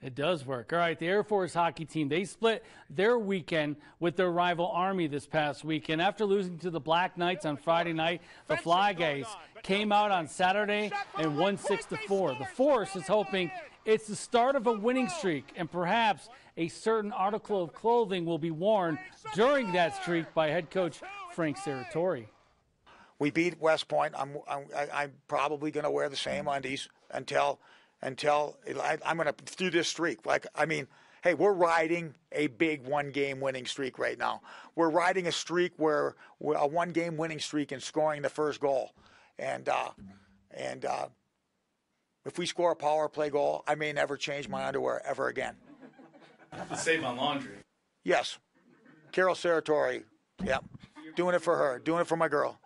It does work. All right, the Air Force hockey team, they split their weekend with their rival Army this past weekend. After losing to the Black Knights on Friday night, the Fly Guys came out on Saturday and won 6 to 4. The Force is hoping it's the start of a winning streak and perhaps a certain article of clothing will be worn during that streak by head coach Frank Serratore. We beat West Point. I'm, I'm, I'm probably going to wear the same mm. undies until until I, I'm going to do this streak. Like, I mean, hey, we're riding a big one game winning streak right now. We're riding a streak where a one game winning streak and scoring the first goal. And, uh, and, uh, if we score a power play goal, I may never change my underwear ever again. Save my laundry. Yes. Carol Serratore. Yep. Doing it for her. Doing it for my girl.